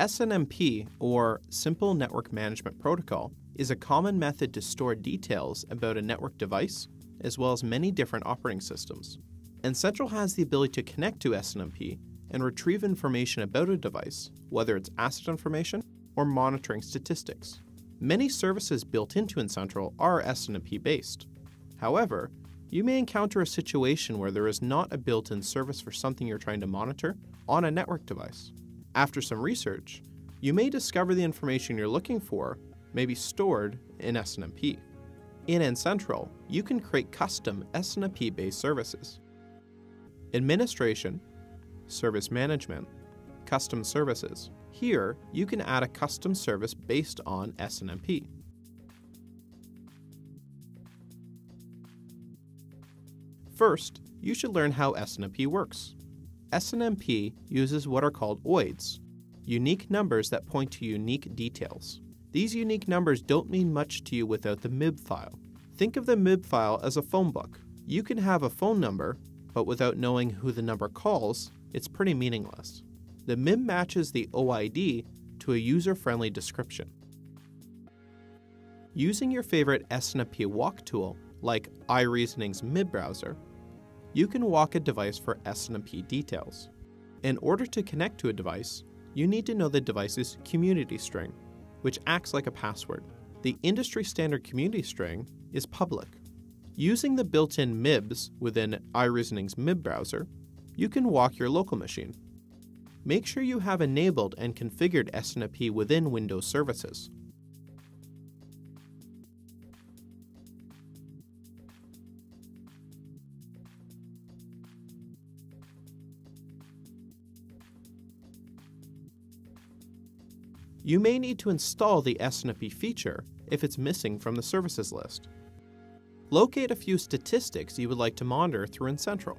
SNMP, or Simple Network Management Protocol, is a common method to store details about a network device, as well as many different operating systems. N-central has the ability to connect to SNMP and retrieve information about a device, whether it's asset information or monitoring statistics. Many services built into N-central are SNMP based. However, you may encounter a situation where there is not a built-in service for something you're trying to monitor on a network device. After some research, you may discover the information you're looking for may be stored in SNMP. In N-central, you can create custom SNMP-based services. Administration, Service Management, Custom Services. Here, you can add a custom service based on SNMP. First, you should learn how SNMP works. SNMP uses what are called OIDs, unique numbers that point to unique details. These unique numbers don't mean much to you without the MIB file. Think of the MIB file as a phone book. You can have a phone number, but without knowing who the number calls, it's pretty meaningless. The MIB matches the OID to a user-friendly description. Using your favorite SNMP walk tool, like iReasoning's MIB browser, you can walk a device for SNMP details. In order to connect to a device, you need to know the device's community string, which acts like a password. The industry standard community string is public. Using the built-in MIBs within iReasoning's MIB browser, you can walk your local machine. Make sure you have enabled and configured SNMP within Windows services. You may need to install the SNMP feature if it's missing from the services list. Locate a few statistics you would like to monitor through N-central.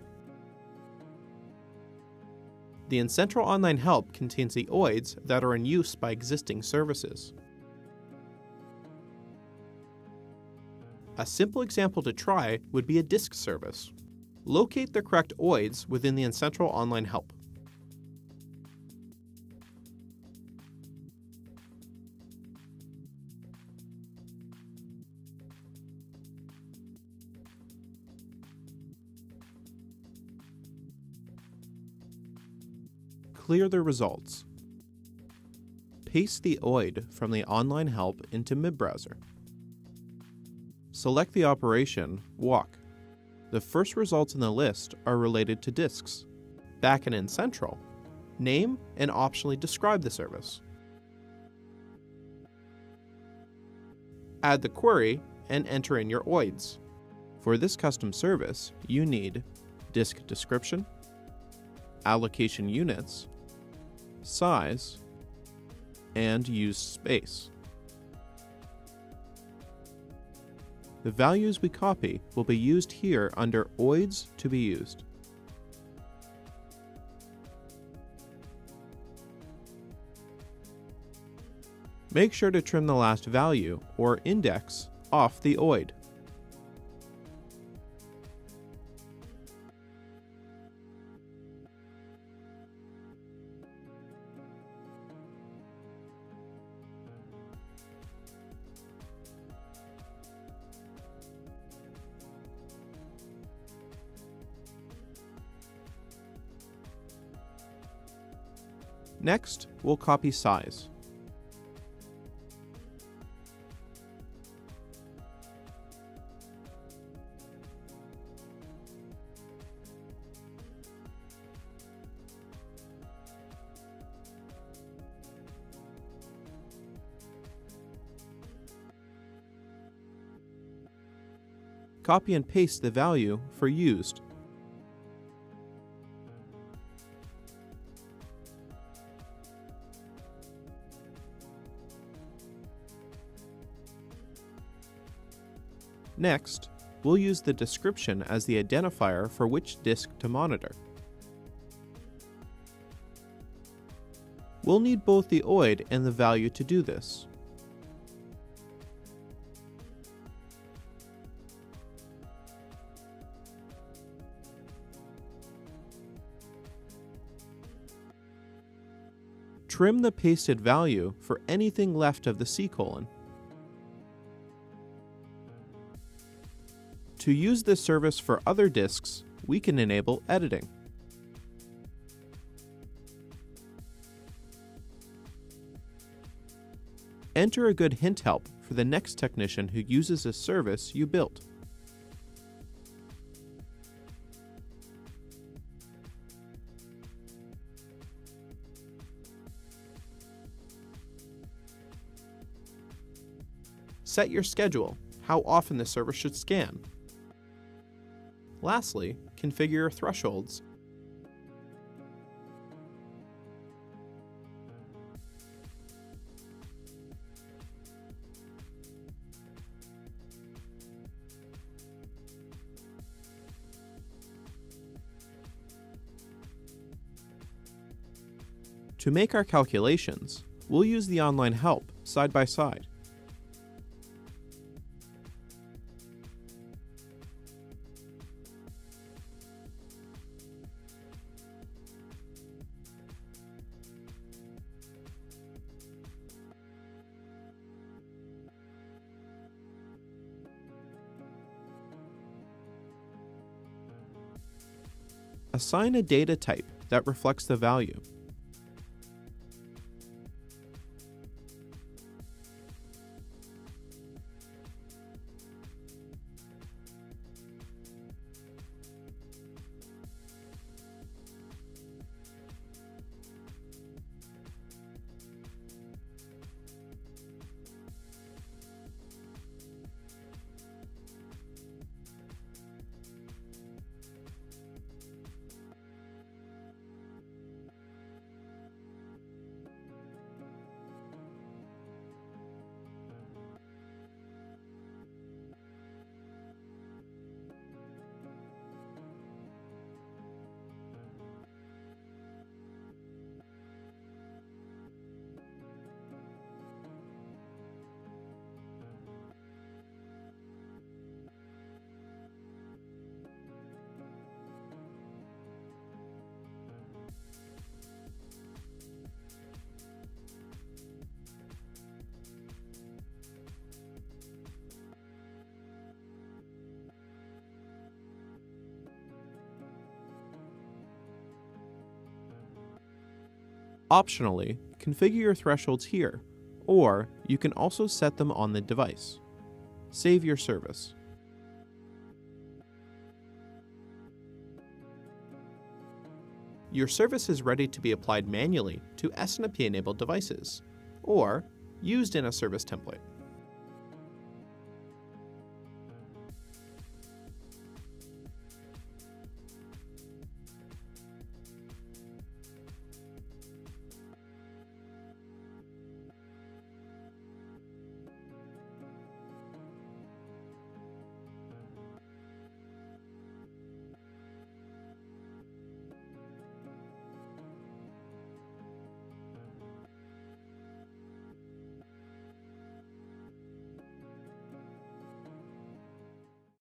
The N-central Online Help contains the OIDs that are in use by existing services. A simple example to try would be a disk service. Locate the correct OIDs within the N-central Online Help. Clear the results. Paste the OID from the online help into MIB browser. Select the operation Walk. The first results in the list are related to disks. Back and in N-central, name and optionally describe the service. Add the query and enter in your OIDs. For this custom service, you need disk description, allocation units, size, and used space. The values we copy will be used here under OIDs to be used. Make sure to trim the last value, or index, off the OID. Next, we'll copy size. Copy and paste the value for used Next, we'll use the description as the identifier for which disk to monitor. We'll need both the OID and the value to do this. Trim the pasted value for anything left of the C colon. To use this service for other disks, we can enable editing. Enter a good hint help for the next technician who uses a service you built. Set your schedule, how often the service should scan. Lastly, configure your thresholds. To make our calculations, we'll use the online help side by side. Assign a data type that reflects the value. Optionally, configure your thresholds here, or you can also set them on the device. Save your service. Your service is ready to be applied manually to SNMP-enabled devices, or used in a service template.